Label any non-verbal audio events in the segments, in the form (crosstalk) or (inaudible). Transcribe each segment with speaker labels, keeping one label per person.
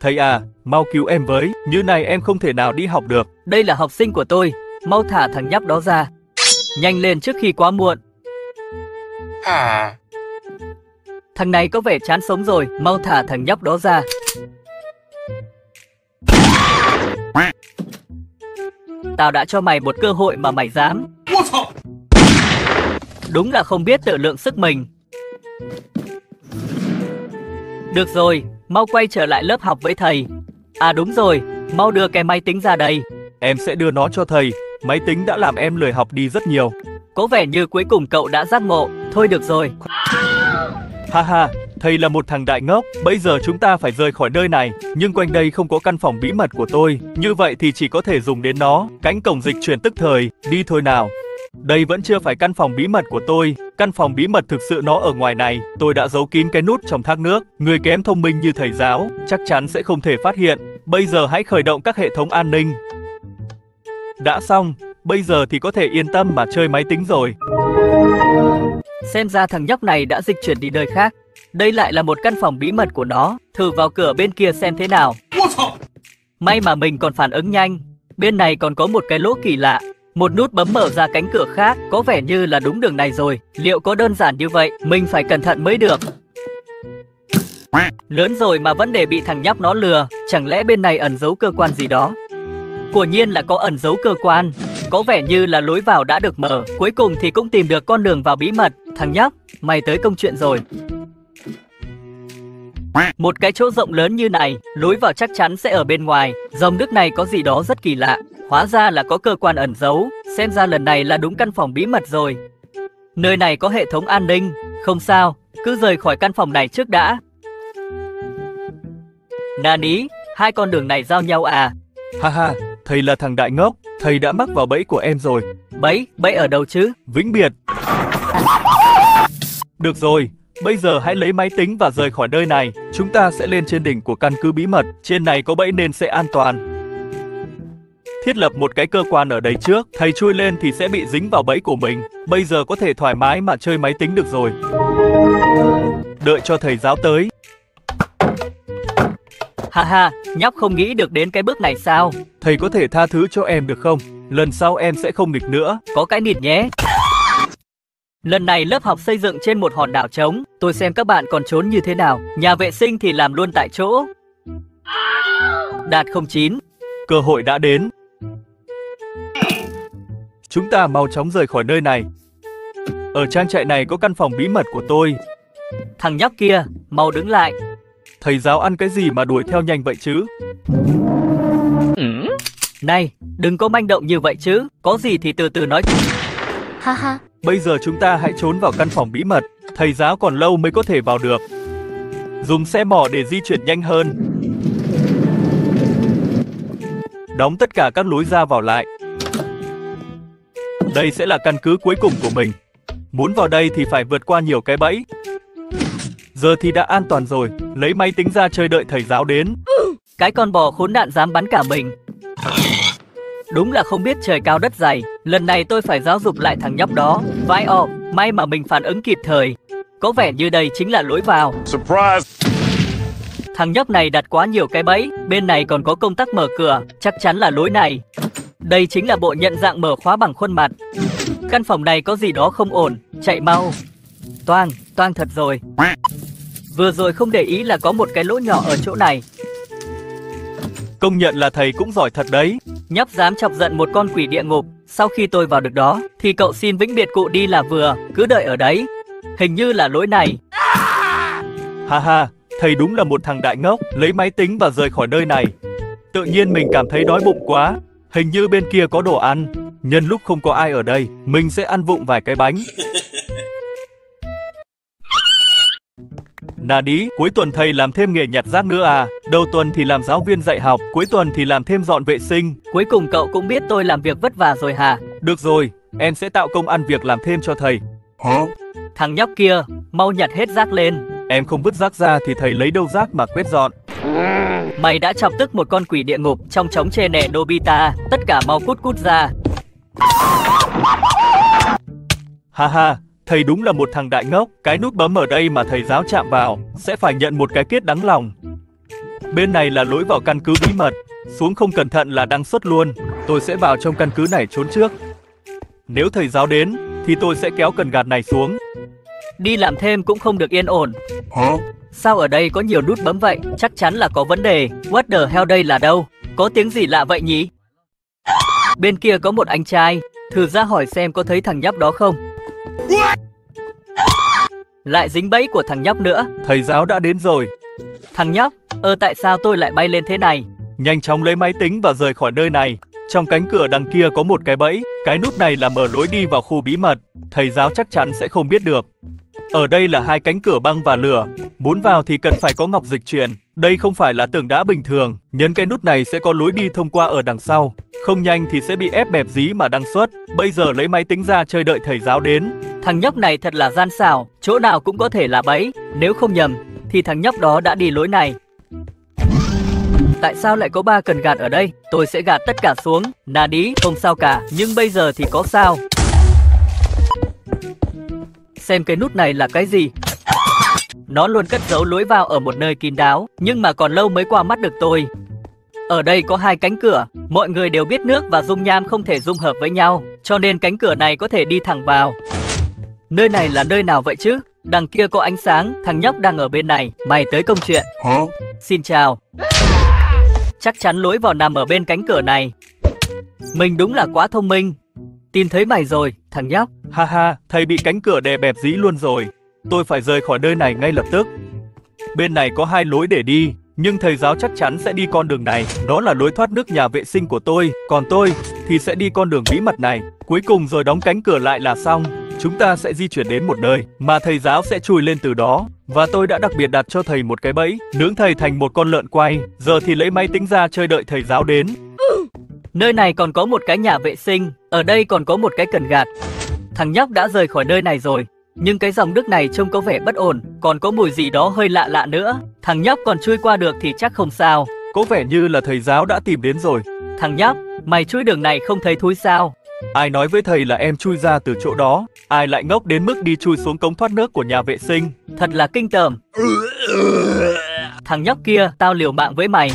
Speaker 1: Thầy à, mau cứu em với, như này em không thể nào đi học được.
Speaker 2: Đây là học sinh của tôi, mau thả thằng nhóc đó ra. Nhanh lên trước khi quá muộn.
Speaker 3: Hả?
Speaker 2: Thằng này có vẻ chán sống rồi, mau thả thằng nhóc đó ra. Tao đã cho mày một cơ hội mà mày dám. Đúng là không biết tự lượng sức mình. Được rồi, mau quay trở lại lớp học với thầy. À đúng rồi, mau đưa cái máy tính ra đây.
Speaker 1: Em sẽ đưa nó cho thầy, máy tính đã làm em lười học đi rất nhiều.
Speaker 2: Có vẻ như cuối cùng cậu đã giác ngộ. Thôi được rồi.
Speaker 1: Ha ha, thầy là một thằng đại ngốc, bây giờ chúng ta phải rời khỏi nơi này, nhưng quanh đây không có căn phòng bí mật của tôi, như vậy thì chỉ có thể dùng đến nó, cánh cổng dịch chuyển tức thời, đi thôi nào. Đây vẫn chưa phải căn phòng bí mật của tôi, căn phòng bí mật thực sự nó ở ngoài này, tôi đã giấu kín cái nút trong thác nước, người kém thông minh như thầy giáo, chắc chắn sẽ không thể phát hiện. Bây giờ hãy khởi động các hệ thống an ninh. Đã xong, bây giờ thì có thể yên tâm mà chơi máy tính rồi.
Speaker 2: Xem ra thằng nhóc này đã dịch chuyển đi nơi khác. Đây lại là một căn phòng bí mật của nó. Thử vào cửa bên kia xem thế nào. May mà mình còn phản ứng nhanh. Bên này còn có một cái lỗ kỳ lạ. Một nút bấm mở ra cánh cửa khác, có vẻ như là đúng đường này rồi. Liệu có đơn giản như vậy? Mình phải cẩn thận mới được. Lớn rồi mà vẫn để bị thằng nhóc nó lừa, chẳng lẽ bên này ẩn giấu cơ quan gì đó? Quả nhiên là có ẩn giấu cơ quan, có vẻ như là lối vào đã được mở, cuối cùng thì cũng tìm được con đường vào bí mật. Thằng nhóc, mày tới công chuyện rồi. Một cái chỗ rộng lớn như này, lối vào chắc chắn sẽ ở bên ngoài. Dòng nước này có gì đó rất kỳ lạ. Hóa ra là có cơ quan ẩn giấu, xem ra lần này là đúng căn phòng bí mật rồi. Nơi này có hệ thống an ninh, không sao, cứ rời khỏi căn phòng này trước đã. Nani, hai con đường này giao nhau à?
Speaker 1: Ha ha, thầy là thằng đại ngốc, thầy đã mắc vào bẫy của em rồi.
Speaker 2: Bẫy, bẫy ở đâu chứ?
Speaker 1: Vĩnh biệt. Được rồi, bây giờ hãy lấy máy tính và rời khỏi nơi này. Chúng ta sẽ lên trên đỉnh của căn cứ bí mật. Trên này có bẫy nên sẽ an toàn. Thiết lập một cái cơ quan ở đây trước, thầy chui lên thì sẽ bị dính vào bẫy của mình. Bây giờ có thể thoải mái mà chơi máy tính được rồi. Đợi cho thầy giáo tới.
Speaker 2: Ha ha, nhóc không nghĩ được đến cái bước này sao?
Speaker 1: Thầy có thể tha thứ cho em được không? Lần sau em sẽ không nghịch nữa.
Speaker 2: Có cái nịt nhé. Lần này lớp học xây dựng trên một hòn đảo trống, tôi xem các bạn còn trốn như thế nào. Nhà vệ sinh thì làm luôn tại chỗ. Đạt 09.
Speaker 1: Cơ hội đã đến. Chúng ta mau chóng rời khỏi nơi này. Ở trang trại này có căn phòng bí mật của tôi.
Speaker 2: Thằng nhóc kia, mau đứng lại.
Speaker 1: Thầy giáo ăn cái gì mà đuổi theo nhanh vậy chứ?
Speaker 2: Này, đừng có manh động như vậy chứ, có gì thì từ từ nói.
Speaker 4: Ha ha,
Speaker 1: Bây giờ chúng ta hãy trốn vào căn phòng bí mật. Thầy giáo còn lâu mới có thể vào được. Dùng xe mỏ để di chuyển nhanh hơn. Đóng tất cả các lối ra vào lại. Đây sẽ là căn cứ cuối cùng của mình. Muốn vào đây thì phải vượt qua nhiều cái bẫy. Giờ thì đã an toàn rồi, lấy máy tính ra chơi đợi thầy giáo đến.
Speaker 2: Cái con bò khốn nạn dám bắn cả mình. Đúng là không biết trời cao đất dày. Lần này tôi phải giáo dục lại thằng nhóc đó. Vai o, may mà mình phản ứng kịp thời. Có vẻ như đây chính là lối vào.
Speaker 3: Surprise!
Speaker 2: Thằng nhóc này đặt quá nhiều cái bẫy. Bên này còn có công tắc mở cửa. Chắc chắn là lối này. Đây chính là bộ nhận dạng mở khóa bằng khuôn mặt. Căn phòng này có gì đó không ổn. Chạy mau. Toang, toang thật rồi. Vừa rồi không để ý là có một cái lỗ nhỏ ở chỗ này.
Speaker 1: Công nhận là thầy cũng giỏi thật đấy.
Speaker 2: Nhóc dám chọc giận một con quỷ địa ngục. Sau khi tôi vào được đó, thì cậu xin vĩnh biệt cụ đi là vừa. Cứ đợi ở đấy. Hình như là lỗi này.
Speaker 1: Ha ha, thầy đúng là một thằng đại ngốc, lấy máy tính và rời khỏi nơi này. Tự nhiên mình cảm thấy đói bụng quá. Hình như bên kia có đồ ăn. Nhân lúc không có ai ở đây, mình sẽ ăn vụng vài cái bánh. Nadi, cuối tuần thầy làm thêm nghề nhặt rác nữa à? Đầu tuần thì làm giáo viên dạy học, cuối tuần thì làm thêm dọn vệ sinh.
Speaker 2: Cuối cùng cậu cũng biết tôi làm việc vất vả rồi hả?
Speaker 1: Được rồi, em sẽ tạo công ăn việc làm thêm cho thầy.
Speaker 2: Thằng nhóc kia, mau nhặt hết rác lên.
Speaker 1: Em không vứt rác ra thì thầy lấy đâu rác mà quét dọn.
Speaker 2: Mày đã chọc tức một con quỷ địa ngục trong trống chê nẻ Nobita. Tất cả mau cút cút ra.
Speaker 1: Ha ha, thầy đúng là một thằng đại ngốc. Cái nút bấm ở đây mà thầy giáo chạm vào, sẽ phải nhận một cái kết đắng lòng. Bên này là lối vào căn cứ bí mật, xuống không cẩn thận là đăng xuất luôn. Tôi sẽ vào trong căn cứ này trốn trước. Nếu thầy giáo đến, thì tôi sẽ kéo cần gạt này xuống.
Speaker 2: Đi làm thêm cũng không được yên ổn.
Speaker 3: Hả?
Speaker 2: Sao ở đây có nhiều nút bấm vậy? Chắc chắn là có vấn đề. What the hell đây là đâu? Có tiếng gì lạ vậy nhỉ? Bên kia có một anh trai. Thử ra hỏi xem có thấy thằng nhóc đó không? Lại dính bẫy của thằng nhóc nữa.
Speaker 1: Thầy giáo đã đến rồi.
Speaker 2: Thằng nhóc, ơ tại sao tôi lại bay lên thế này?
Speaker 1: Nhanh chóng lấy máy tính và rời khỏi nơi này. Trong cánh cửa đằng kia có một cái bẫy. Cái nút này là mở lối đi vào khu bí mật. Thầy giáo chắc chắn sẽ không biết được. Ở đây là hai cánh cửa băng và lửa. Muốn vào thì cần phải có ngọc dịch chuyển. Đây không phải là tường đá bình thường. Nhấn cái nút này sẽ có lối đi thông qua ở đằng sau. Không nhanh thì sẽ bị ép bẹp dí mà đăng xuất. Bây giờ lấy máy tính ra chơi đợi thầy giáo đến.
Speaker 2: Thằng nhóc này thật là gian xảo, chỗ nào cũng có thể là bẫy. Nếu không nhầm, thì thằng nhóc đó đã đi lối này. Tại sao lại có ba cần gạt ở đây? Tôi sẽ gạt tất cả xuống. Nà đi, không sao cả. Nhưng bây giờ thì có sao? Xem cái nút này là cái gì? Nó luôn cất giấu lối vào ở một nơi kín đáo, nhưng mà còn lâu mới qua mắt được tôi. Ở đây có hai cánh cửa, mọi người đều biết nước và dung nham không thể dung hợp với nhau, cho nên cánh cửa này có thể đi thẳng vào. Nơi này là nơi nào vậy chứ? Đằng kia có ánh sáng, thằng nhóc đang ở bên này, mày tới công chuyện.
Speaker 3: Hả?
Speaker 2: Xin chào. Chắc chắn lối vào nằm ở bên cánh cửa này. Mình đúng là quá thông minh. Tìm thấy mày rồi, thằng nhóc.
Speaker 1: Ha ha, thầy bị cánh cửa đè bẹp dí luôn rồi. Tôi phải rời khỏi nơi này ngay lập tức. Bên này có hai lối để đi, nhưng thầy giáo chắc chắn sẽ đi con đường này. Đó là lối thoát nước nhà vệ sinh của tôi, còn tôi thì sẽ đi con đường bí mật này. Cuối cùng rồi đóng cánh cửa lại là xong. Chúng ta sẽ di chuyển đến một nơi mà thầy giáo sẽ chui lên từ đó. Và tôi đã đặc biệt đặt cho thầy một cái bẫy, nướng thầy thành một con lợn quay. Giờ thì lấy máy tính ra chơi đợi thầy giáo đến.
Speaker 2: Nơi này còn có một cái nhà vệ sinh, ở đây còn có một cái cần gạt. Thằng nhóc đã rời khỏi nơi này rồi, nhưng cái dòng nước này trông có vẻ bất ổn, còn có mùi gì đó hơi lạ lạ nữa. Thằng nhóc còn chui qua được thì chắc không sao.
Speaker 1: Có vẻ như là thầy giáo đã tìm đến rồi.
Speaker 2: Thằng nhóc, mày chui đường này không thấy thúi sao?
Speaker 1: Ai nói với thầy là em chui ra từ chỗ đó? Ai lại ngốc đến mức đi chui xuống cống thoát nước của nhà vệ sinh?
Speaker 2: Thật là kinh tởm. Thằng nhóc kia, tao liều mạng với mày.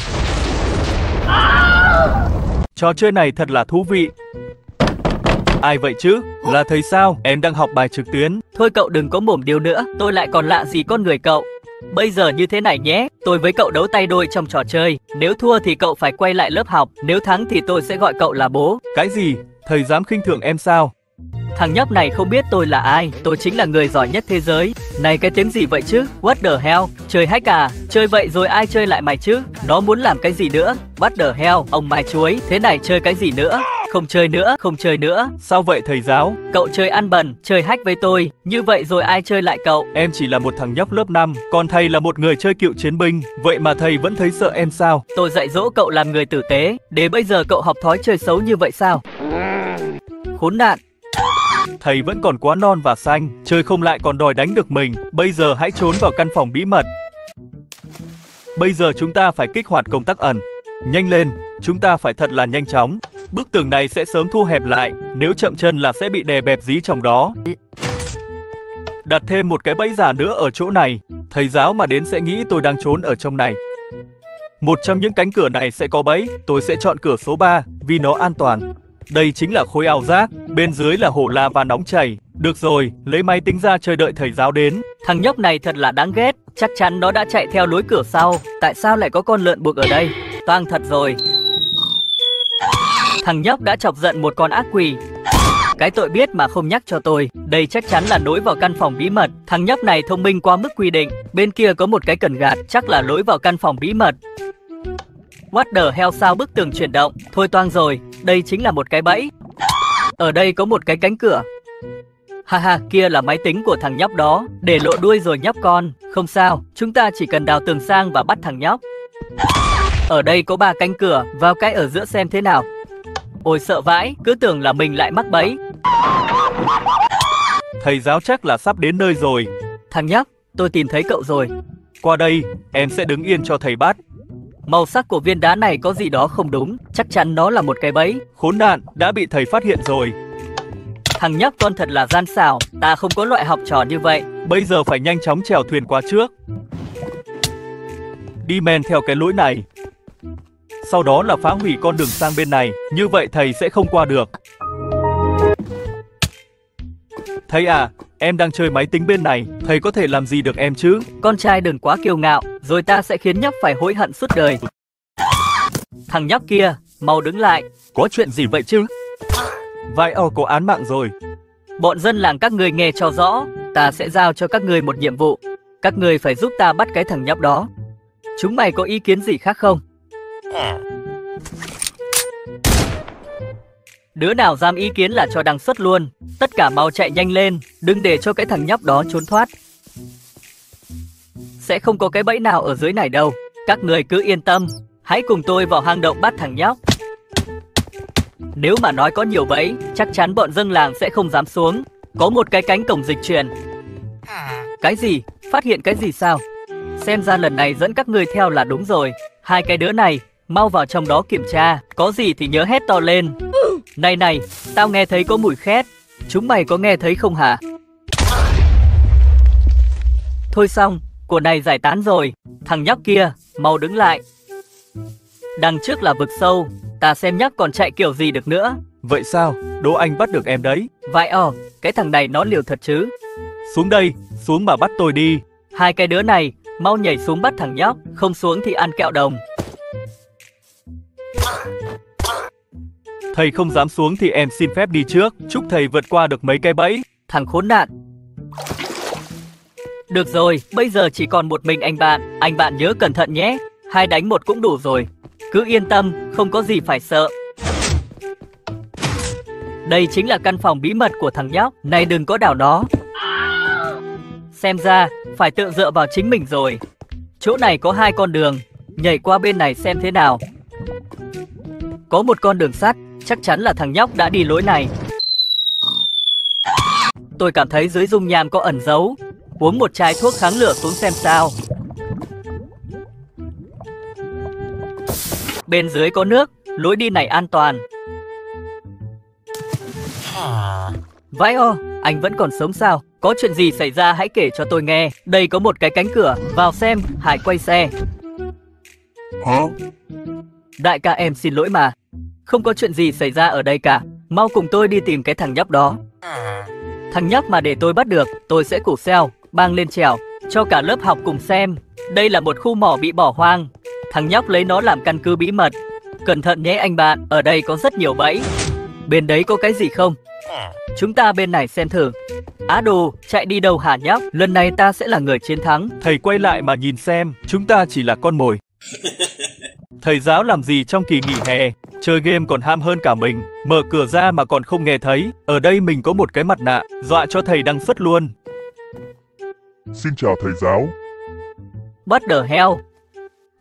Speaker 1: Trò chơi này thật là thú vị. Ai vậy chứ? Là thầy sao? Em đang học bài trực tuyến.
Speaker 2: Thôi cậu đừng có mồm điêu nữa, tôi lại còn lạ gì con người cậu. Bây giờ như thế này nhé, tôi với cậu đấu tay đôi trong trò chơi. Nếu thua thì cậu phải quay lại lớp học, nếu thắng thì tôi sẽ gọi cậu là bố.
Speaker 1: Cái gì? Thầy dám khinh thường em sao?
Speaker 2: Thằng nhóc này không biết tôi là ai, tôi chính là người giỏi nhất thế giới. Này cái tiếng gì vậy chứ? What the hell? Chơi hack à? Chơi vậy rồi ai chơi lại mày chứ? Nó muốn làm cái gì nữa? What the hell? Ông mai chuối, thế này chơi cái gì nữa? Không chơi nữa, không chơi nữa.
Speaker 1: Sao vậy thầy giáo?
Speaker 2: Cậu chơi ăn bẩn, chơi hack với tôi. Như vậy rồi ai chơi lại cậu?
Speaker 1: Em chỉ là một thằng nhóc lớp 5, còn thầy là một người chơi cựu chiến binh. Vậy mà thầy vẫn thấy sợ em sao?
Speaker 2: Tôi dạy dỗ cậu làm người tử tế, để bây giờ cậu học thói chơi xấu như vậy sao? Khốn nạn,
Speaker 1: Thầy vẫn còn quá non và xanh, chơi không lại còn đòi đánh được mình. Bây giờ hãy trốn vào căn phòng bí mật. Bây giờ chúng ta phải kích hoạt công tắc ẩn. Nhanh lên, chúng ta phải thật là nhanh chóng. Bức tường này sẽ sớm thu hẹp lại, nếu chậm chân là sẽ bị đè bẹp dí trong đó. Đặt thêm một cái bẫy giả nữa ở chỗ này, thầy giáo mà đến sẽ nghĩ tôi đang trốn ở trong này. Một trong những cánh cửa này sẽ có bẫy, tôi sẽ chọn cửa số 3 vì nó an toàn. Đây chính là khối ảo giác, bên dưới là hồ lava nóng chảy. Được rồi, lấy máy tính ra chờ đợi thầy giáo đến.
Speaker 2: thằng nhóc này thật là đáng ghét. Chắc chắn nó đã chạy theo lối cửa sau. Tại sao lại có con lợn buộc ở đây? Toang thật rồi. Thằng nhóc đã chọc giận một con ác quỷ. Cái tội biết mà không nhắc cho tôi. Đây chắc chắn là lối vào căn phòng bí mật. Thằng nhóc này thông minh qua mức quy định. Bên kia có một cái cần gạt, chắc là lối vào căn phòng bí mật. What the hell sao bức tường chuyển động? Thôi toang rồi, đây chính là một cái bẫy. Ở đây có một cái cánh cửa. Ha ha, kia là máy tính của thằng nhóc đó. Để lộ đuôi rồi nhóc con. Không sao, chúng ta chỉ cần đào tường sang và bắt thằng nhóc. Ở đây có ba cánh cửa, vào cái ở giữa xem thế nào. Ôi sợ vãi, cứ tưởng là mình lại mắc bẫy.
Speaker 1: Thầy giáo chắc là sắp đến nơi rồi.
Speaker 2: Thằng nhóc, tôi tìm thấy cậu rồi.
Speaker 1: Qua đây, em sẽ đứng yên cho thầy bắt.
Speaker 2: Màu sắc của viên đá này có gì đó không đúng, chắc chắn nó là một cái bẫy.
Speaker 1: Khốn nạn, đã bị thầy phát hiện rồi.
Speaker 2: Thằng nhóc con thật là gian xảo, ta không có loại học trò như vậy.
Speaker 1: Bây giờ phải nhanh chóng chèo thuyền qua trước. Đi men theo cái lối này. Sau đó là phá hủy con đường sang bên này, như vậy thầy sẽ không qua được. Thầy à, em đang chơi máy tính bên này, thầy có thể làm gì được em chứ?
Speaker 2: Con trai đừng quá kiêu ngạo, rồi ta sẽ khiến nhóc phải hối hận suốt đời. Thằng nhóc kia, mau đứng lại.
Speaker 1: Có chuyện gì vậy chứ? Vai o có án mạng rồi.
Speaker 2: Bọn dân làng các người nghe cho rõ, ta sẽ giao cho các người một nhiệm vụ. Các người phải giúp ta bắt cái thằng nhóc đó. Chúng mày có ý kiến gì khác không? Đứa nào dám ý kiến là cho đăng xuất luôn. Tất cả mau chạy nhanh lên, đừng để cho cái thằng nhóc đó trốn thoát. Sẽ không có cái bẫy nào ở dưới này đâu. Các người cứ yên tâm, hãy cùng tôi vào hang động bắt thằng nhóc. Nếu mà nói có nhiều bẫy, chắc chắn bọn dân làng sẽ không dám xuống. Có một cái cánh cổng dịch chuyển. Cái gì? Phát hiện cái gì sao? Xem ra lần này dẫn các người theo là đúng rồi. Hai cái đứa này, mau vào trong đó kiểm tra. Có gì thì nhớ hét to lên. Này này, tao nghe thấy có mùi khét. Chúng mày có nghe thấy không hả? Thôi xong, của này giải tán rồi. Thằng nhóc kia, mau đứng lại. Đằng trước là vực sâu, ta xem nhóc còn chạy kiểu gì được nữa.
Speaker 1: Vậy sao? Đỗ Anh bắt được em đấy.
Speaker 2: Vãi ò, cái thằng này nó liều thật chứ.
Speaker 1: Xuống đây, xuống mà bắt tôi đi.
Speaker 2: Hai cái đứa này, mau nhảy xuống bắt thằng nhóc, không xuống thì ăn kẹo đồng.
Speaker 1: Thầy không dám xuống thì em xin phép đi trước, chúc thầy vượt qua được mấy cái bẫy.
Speaker 2: Thằng khốn nạn. Được rồi, bây giờ chỉ còn một mình anh bạn, anh bạn nhớ cẩn thận nhé. Hai đánh một cũng đủ rồi. Cứ yên tâm, không có gì phải sợ. Đây chính là căn phòng bí mật của thằng nhóc, này đừng có đảo nó. Xem ra, phải tự dựa vào chính mình rồi. Chỗ này có hai con đường, nhảy qua bên này xem thế nào. Có một con đường sắt, chắc chắn là thằng nhóc đã đi lối này. Tôi cảm thấy dưới dung nham có ẩn dấu. Uống một chai thuốc kháng lửa xuống xem sao. Bên dưới có nước, lối đi này an toàn. Vãi o, anh vẫn còn sống sao? Có chuyện gì xảy ra hãy kể cho tôi nghe. Đây có một cái cánh cửa, vào xem, Hải quay xe.
Speaker 3: Hả?
Speaker 2: Đại ca em xin lỗi mà. Không có chuyện gì xảy ra ở đây cả. Mau cùng tôi đi tìm cái thằng nhóc đó. Thằng nhóc mà để tôi bắt được, tôi sẽ củ xeo, bang lên trèo, cho cả lớp học cùng xem. Đây là một khu mỏ bị bỏ hoang. Thằng nhóc lấy nó làm căn cứ bí mật. Cẩn thận nhé anh bạn, ở đây có rất nhiều bẫy. Bên đấy có cái gì không? Chúng ta bên này xem thử. Á đồ, chạy đi đâu hả nhóc? Lần này ta sẽ là người chiến thắng.
Speaker 1: Thầy quay lại mà nhìn xem, chúng ta chỉ là con mồi. (laughs) Thầy giáo làm gì trong kỳ nghỉ hè? Chơi game còn ham hơn cả mình. Mở cửa ra mà còn không nghe thấy. Ở đây mình có một cái mặt nạ, dọa cho thầy đăng xuất luôn.
Speaker 4: Xin chào thầy giáo.
Speaker 2: What the hell?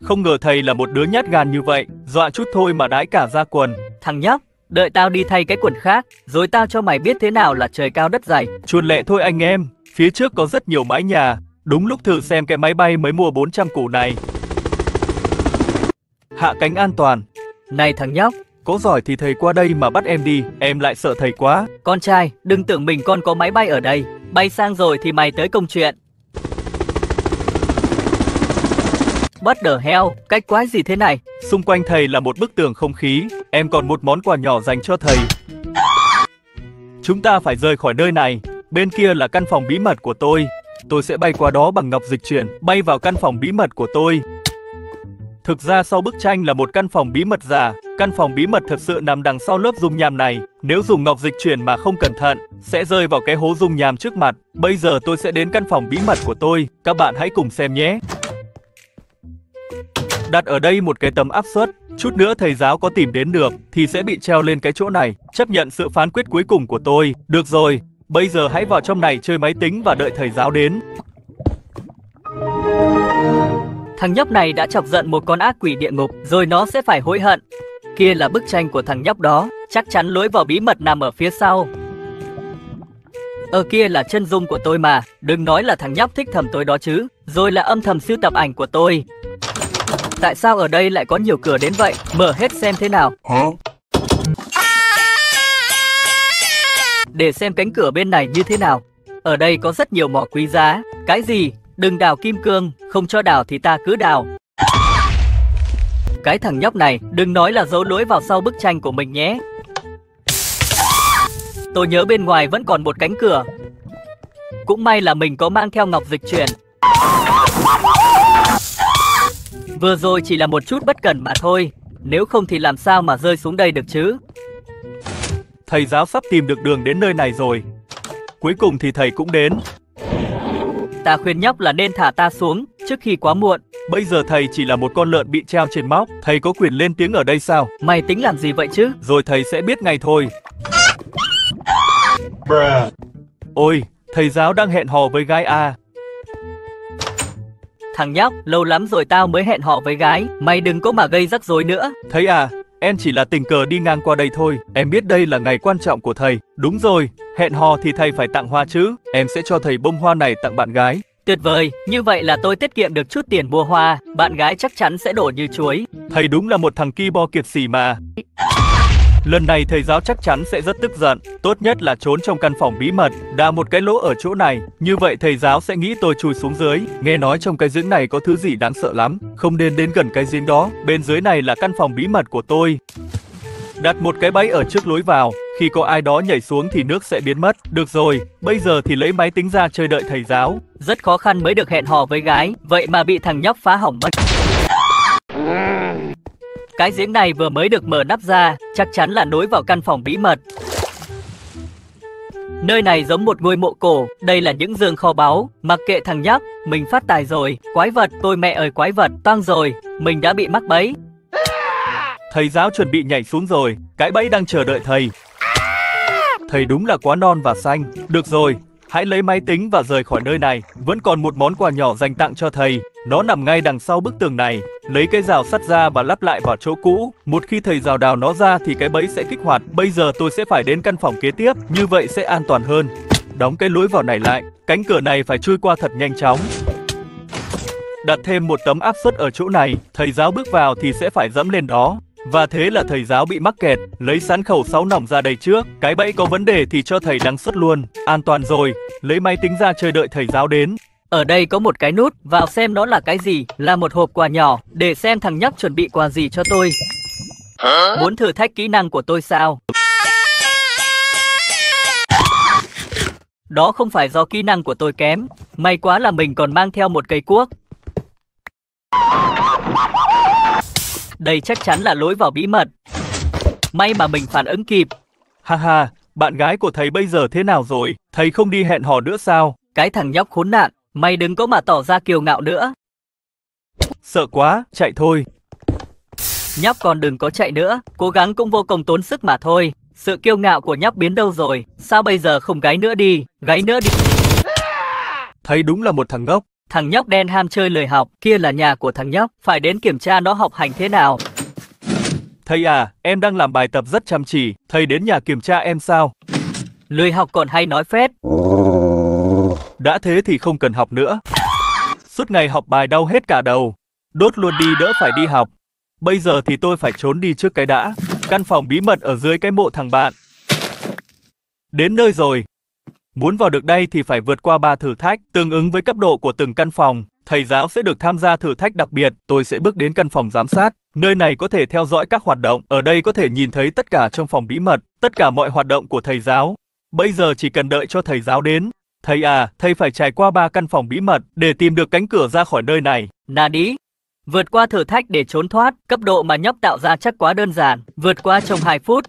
Speaker 1: Không ngờ thầy là một đứa nhát gan như vậy. Dọa chút thôi mà đãi cả ra quần.
Speaker 2: Thằng nhóc, đợi tao đi thay cái quần khác, rồi tao cho mày biết thế nào là trời cao đất dày.
Speaker 1: Chuồn lẹ thôi anh em. Phía trước có rất nhiều mái nhà. Đúng lúc thử xem cái máy bay mới mua 400 củ này. Hạ cánh an toàn.
Speaker 2: Này thằng nhóc,
Speaker 1: Có giỏi thì thầy qua đây mà bắt em đi. Em lại sợ thầy quá.
Speaker 2: con trai, đừng tưởng mình con có máy bay ở đây. Bay sang rồi thì mày tới công chuyện. What the hell? Cách quái gì thế này?
Speaker 1: Xung quanh thầy là một bức tường không khí. Em còn một món quà nhỏ dành cho thầy. Chúng ta phải rời khỏi nơi này. Bên kia là căn phòng bí mật của tôi. Tôi sẽ bay qua đó bằng ngọc dịch chuyển, bay vào căn phòng bí mật của tôi. Thực ra sau bức tranh là một căn phòng bí mật giả. Căn phòng bí mật thật sự nằm đằng sau lớp dung nham này. Nếu dùng ngọc dịch chuyển mà không cẩn thận, sẽ rơi vào cái hố dung nham trước mặt. Bây giờ tôi sẽ đến căn phòng bí mật của tôi. Các bạn hãy cùng xem nhé. Đặt ở đây một cái tấm áp suất. Chút nữa thầy giáo có tìm đến được thì sẽ bị treo lên cái chỗ này. Chấp nhận sự phán quyết cuối cùng của tôi. Được rồi, bây giờ hãy vào trong này chơi máy tính và đợi thầy giáo đến.
Speaker 2: Thằng nhóc này đã chọc giận một con ác quỷ địa ngục, rồi nó sẽ phải hối hận. Kia là bức tranh của thằng nhóc đó, chắc chắn lối vào bí mật nằm ở phía sau. Ở kia là chân dung của tôi mà, đừng nói là thằng nhóc thích thầm tôi đó chứ, rồi là âm thầm sưu tập ảnh của tôi. Tại sao ở đây lại có nhiều cửa đến vậy? Mở hết xem thế nào.
Speaker 3: Hả?
Speaker 2: để xem cánh cửa bên này như thế nào. Ở đây có rất nhiều mỏ quý giá. Cái gì? Đừng đào kim cương, không cho đào thì ta cứ đào. Cái thằng nhóc này, đừng nói là giấu lối vào sau bức tranh của mình nhé. Tôi nhớ bên ngoài vẫn còn một cánh cửa. Cũng may là mình có mang theo ngọc dịch chuyển. Vừa rồi chỉ là một chút bất cẩn mà thôi. Nếu không thì làm sao mà rơi xuống đây được chứ?
Speaker 1: Thầy giáo sắp tìm được đường đến nơi này rồi. Cuối cùng thì thầy cũng đến.
Speaker 2: Ta khuyên nhóc là nên thả ta xuống trước khi quá muộn.
Speaker 1: Bây giờ thầy chỉ là một con lợn bị treo trên móc. Thầy có quyền lên tiếng ở đây sao?
Speaker 2: Mày tính làm gì vậy chứ?
Speaker 1: Rồi thầy sẽ biết ngay thôi. Ôi, thầy giáo đang hẹn hò với gái A.
Speaker 2: Thằng nhóc, lâu lắm rồi tao mới hẹn họ với gái. Mày đừng có mà gây rắc rối nữa.
Speaker 1: Thấy à, em chỉ là tình cờ đi ngang qua đây thôi. Em biết đây là ngày quan trọng của thầy. Đúng rồi, hẹn hò thì thầy phải tặng hoa chứ. Em sẽ cho thầy bông hoa này tặng bạn gái.
Speaker 2: Tuyệt vời, như vậy là tôi tiết kiệm được chút tiền mua hoa. Bạn gái chắc chắn sẽ đổ như chuối.
Speaker 1: Thầy đúng là một thằng ki bo kiệt sỉ mà. Lần này thầy giáo chắc chắn sẽ rất tức giận. Tốt nhất là trốn trong căn phòng bí mật, đào một cái lỗ ở chỗ này. Như vậy thầy giáo sẽ nghĩ tôi chui xuống dưới. Nghe nói trong cái giếng này có thứ gì đáng sợ lắm. Không nên đến gần cái giếng đó. Bên dưới này là căn phòng bí mật của tôi. Đặt một cái bẫy ở trước lối vào. Khi có ai đó nhảy xuống thì nước sẽ biến mất. Được rồi, bây giờ thì lấy máy tính ra chơi đợi thầy giáo.
Speaker 2: Rất khó khăn mới được hẹn hò với gái, vậy mà bị thằng nhóc phá hỏng mất. Cái giếng này vừa mới được mở nắp ra, chắc chắn là nối vào căn phòng bí mật. Nơi này giống một ngôi mộ cổ, đây là những giường kho báu, mặc kệ thằng nhóc, mình phát tài rồi, quái vật, tôi mẹ ơi quái vật, toang rồi, mình đã bị mắc bẫy.
Speaker 1: Thầy giáo chuẩn bị nhảy xuống rồi, cái bẫy đang chờ đợi thầy. Thầy đúng là quá non và xanh. Được rồi, hãy lấy máy tính và rời khỏi nơi này. Vẫn còn một món quà nhỏ dành tặng cho thầy. Nó nằm ngay đằng sau bức tường này. Lấy cái rào sắt ra và lắp lại vào chỗ cũ. Một khi thầy rào đào nó ra thì cái bẫy sẽ kích hoạt. Bây giờ tôi sẽ phải đến căn phòng kế tiếp, như vậy sẽ an toàn hơn. Đóng cái lối vào này lại. Cánh cửa này phải chui qua thật nhanh chóng. Đặt thêm một tấm áp suất ở chỗ này, thầy giáo bước vào thì sẽ phải dẫm lên đó. Và thế là thầy giáo bị mắc kẹt, lấy sẵn khẩu 6 nòng ra đây trước. Cái bẫy có vấn đề thì cho thầy đăng xuất luôn. An toàn rồi, lấy máy tính ra chờ đợi thầy giáo đến.
Speaker 2: Ở đây có một cái nút, vào xem nó là cái gì, là một hộp quà nhỏ, để xem thằng nhóc chuẩn bị quà gì cho tôi. Muốn thử thách kỹ năng của tôi sao? Đó không phải do kỹ năng của tôi kém, may quá là mình còn mang theo một cây cuốc. Đây chắc chắn là lối vào bí mật. May mà mình phản ứng kịp.
Speaker 1: Ha ha, bạn gái của thầy bây giờ thế nào rồi? Thầy không đi hẹn hò nữa sao?
Speaker 2: Cái thằng nhóc khốn nạn, mày đừng có mà tỏ ra kiêu ngạo nữa.
Speaker 1: Sợ quá, chạy thôi.
Speaker 2: Nhóc còn đừng có chạy nữa, cố gắng cũng vô cùng tốn sức mà thôi. Sự kiêu ngạo của nhóc biến đâu rồi? Sao bây giờ không gáy nữa đi? Gáy nữa đi.
Speaker 1: Thầy đúng là một thằng ngốc.
Speaker 2: Thằng nhóc đen ham chơi lời học, kia là nhà của thằng nhóc, phải đến kiểm tra nó học hành thế nào.
Speaker 1: Thầy à, em đang làm bài tập rất chăm chỉ, thầy đến nhà kiểm tra em sao?
Speaker 2: Lười học còn hay nói phét.
Speaker 1: Đã thế thì không cần học nữa. Suốt ngày học bài đau hết cả đầu. Đốt luôn đi đỡ phải đi học. Bây giờ thì tôi phải trốn đi trước cái đã. Căn phòng bí mật ở dưới cái mộ thằng bạn. Đến nơi rồi. Muốn vào được đây thì phải vượt qua ba thử thách, tương ứng với cấp độ của từng căn phòng. Thầy giáo sẽ được tham gia thử thách đặc biệt. Tôi sẽ bước đến căn phòng giám sát. Nơi này có thể theo dõi các hoạt động. Ở đây có thể nhìn thấy tất cả trong phòng bí mật, tất cả mọi hoạt động của thầy giáo. Bây giờ chỉ cần đợi cho thầy giáo đến. Thầy à, thầy phải trải qua ba căn phòng bí mật để tìm được cánh cửa ra khỏi nơi này.
Speaker 2: Nani? Vượt qua thử thách để trốn thoát, cấp độ mà nhóc tạo ra chắc quá đơn giản. Vượt qua trong 2 phút.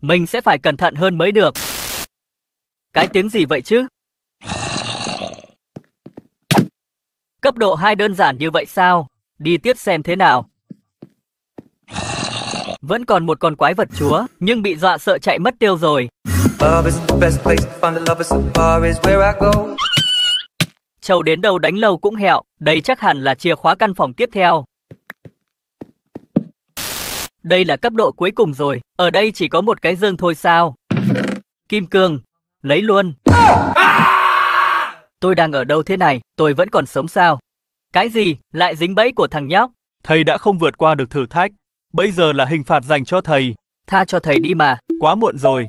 Speaker 2: Mình sẽ phải cẩn thận hơn mới được. Cái tiếng gì vậy chứ? Cấp độ 2 đơn giản như vậy sao? Đi tiếp xem thế nào. Vẫn còn một con quái vật chúa, nhưng bị dọa sợ chạy mất tiêu rồi.
Speaker 3: Love is the best place to find a lover, so bar is where I go.
Speaker 2: Châu đến đâu đánh lâu cũng hẹo, đây chắc hẳn là chìa khóa căn phòng tiếp theo. Đây là cấp độ cuối cùng rồi, ở đây chỉ có một cái dương thôi sao? Kim cương, lấy luôn. Tôi đang ở đâu thế này, tôi vẫn còn sống sao? Cái gì, lại dính bẫy của thằng nhóc?
Speaker 1: Thầy đã không vượt qua được thử thách. Bây giờ là hình phạt dành cho thầy.
Speaker 2: Tha cho thầy đi mà.
Speaker 1: Quá muộn rồi.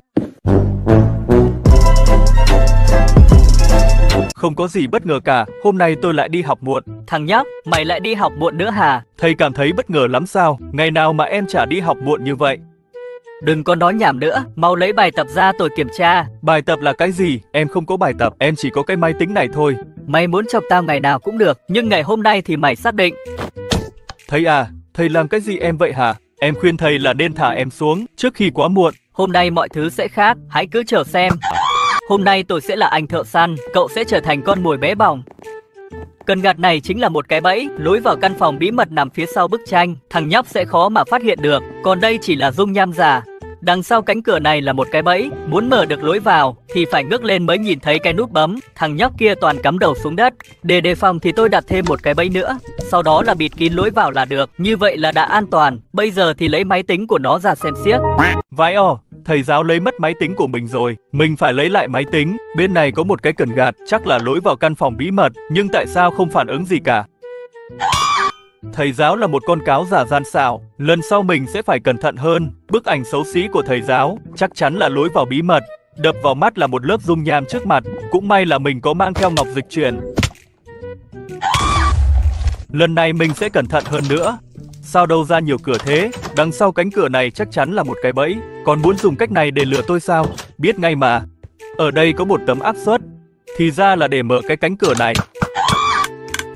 Speaker 1: Không có gì bất ngờ cả, hôm nay tôi lại đi học muộn.
Speaker 2: Thằng nhóc, mày lại đi học muộn nữa hả?
Speaker 1: Thầy cảm thấy bất ngờ lắm sao? Ngày nào mà em chả đi học muộn như vậy?
Speaker 2: Đừng có nói nhảm nữa, mau lấy bài tập ra tôi kiểm tra.
Speaker 1: Bài tập là cái gì? Em không có bài tập, em chỉ có cái máy tính này thôi.
Speaker 2: Mày muốn chọc tao ngày nào cũng được, nhưng ngày hôm nay thì mày xác định.
Speaker 1: Thầy à, thầy làm cái gì em vậy hả? Em khuyên thầy là nên thả em xuống trước khi quá muộn.
Speaker 2: Hôm nay mọi thứ sẽ khác, hãy cứ chờ xem. Hôm nay tôi sẽ là anh thợ săn, cậu sẽ trở thành con mồi bé bỏng. Cần gạt này chính là một cái bẫy, lối vào căn phòng bí mật nằm phía sau bức tranh. Thằng nhóc sẽ khó mà phát hiện được, còn đây chỉ là dung nham giả. Đằng sau cánh cửa này là một cái bẫy, muốn mở được lối vào thì phải ngước lên mới nhìn thấy cái nút bấm. Thằng nhóc kia toàn cắm đầu xuống đất. Để đề phòng thì tôi đặt thêm một cái bẫy nữa, sau đó là bịt kín lối vào là được. Như vậy là đã an toàn. Bây giờ thì lấy máy tính của nó ra xem xiếc.
Speaker 1: Vãi ồ thầy giáo lấy mất máy tính của mình rồi. Mình phải lấy lại máy tính. Bên này có một cái cần gạt, chắc là lối vào căn phòng bí mật, nhưng tại sao không phản ứng gì cả? Thầy giáo là một con cáo giả gian xảo, lần sau mình sẽ phải cẩn thận hơn. Bức ảnh xấu xí của thầy giáo chắc chắn là lối vào bí mật. Đập vào mắt là một lớp dung nham trước mặt, cũng may là mình có mang theo ngọc dịch chuyển. Lần này mình sẽ cẩn thận hơn nữa. Sao đâu ra nhiều cửa thế? Đằng sau cánh cửa này chắc chắn là một cái bẫy. Còn muốn dùng cách này để lừa tôi sao? Biết ngay mà. Ở đây có một tấm áp suất. Thì ra là để mở cái cánh cửa này.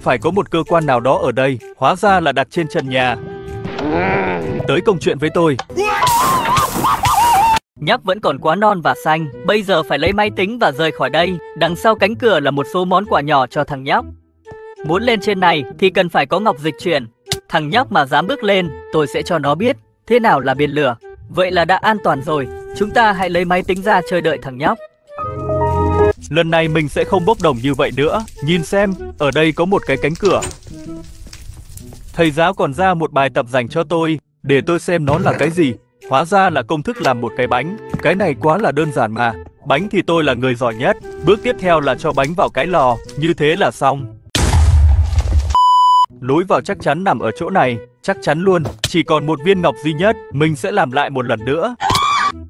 Speaker 1: Phải có một cơ quan nào đó ở đây. Hóa ra là đặt trên trần nhà. Tới công chuyện với tôi.
Speaker 2: Nhóc vẫn còn quá non và xanh, bây giờ phải lấy máy tính và rời khỏi đây. Đằng sau cánh cửa là một số món quà nhỏ cho thằng nhóc. Muốn lên trên này thì cần phải có ngọc dịch chuyển. Thằng nhóc mà dám bước lên, tôi sẽ cho nó biết thế nào là biển lửa. Vậy là đã an toàn rồi, chúng ta hãy lấy máy tính ra chơi đợi thằng nhóc.
Speaker 1: Lần này mình sẽ không bốc đồng như vậy nữa. Nhìn xem, ở đây có một cái cánh cửa. Thầy giáo còn ra một bài tập dành cho tôi, để tôi xem nó là cái gì. Hóa ra là công thức làm một cái bánh. Cái này quá là đơn giản mà. Bánh thì tôi là người giỏi nhất. Bước tiếp theo là cho bánh vào cái lò, như thế là xong. Lối vào chắc chắn nằm ở chỗ này, chắc chắn luôn. Chỉ còn một viên ngọc duy nhất, mình sẽ làm lại một lần nữa.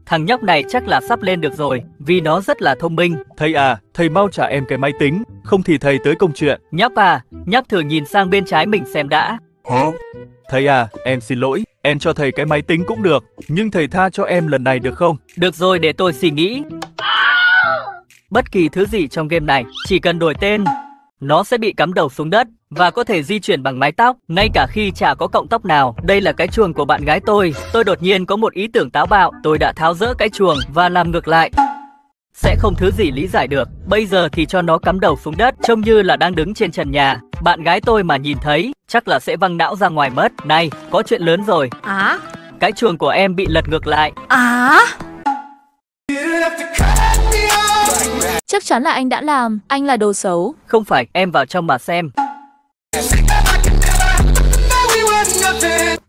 Speaker 2: Thằng nhóc này chắc là sắp lên được rồi, vì nó rất là thông minh.
Speaker 1: Thầy à, thầy mau trả em cái máy tính, không thì thầy tới công chuyện.
Speaker 2: Nhóc à, nhóc thử nhìn sang bên trái mình xem đã.
Speaker 4: Hả?
Speaker 1: Thầy à, em xin lỗi, em cho thầy cái máy tính cũng được, nhưng thầy tha cho em lần này được không?
Speaker 2: Được rồi để tôi suy nghĩ. Bất kỳ thứ gì trong game này, chỉ cần đổi tên, nó sẽ bị cắm đầu xuống đất và có thể di chuyển bằng mái tóc, ngay cả khi chả có cọng tóc nào. Đây là cái chuồng của bạn gái tôi. Tôi đột nhiên có một ý tưởng táo bạo, tôi đã tháo rỡ cái chuồng và làm ngược lại. Sẽ không thứ gì lý giải được. Bây giờ thì cho nó cắm đầu xuống đất, trông như là đang đứng trên trần nhà. Bạn gái tôi mà nhìn thấy, chắc là sẽ văng não ra ngoài mất. Này, có chuyện lớn rồi.
Speaker 5: Á,
Speaker 2: Cái chuồng của em bị lật ngược lại.
Speaker 5: á. Chắc chắn là anh đã làm, anh là đồ xấu.
Speaker 2: Không phải, em vào trong mà xem.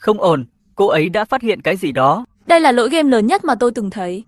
Speaker 2: Không ổn, cô ấy đã phát hiện cái gì đó.
Speaker 5: Đây là lỗi game lớn nhất mà tôi từng thấy.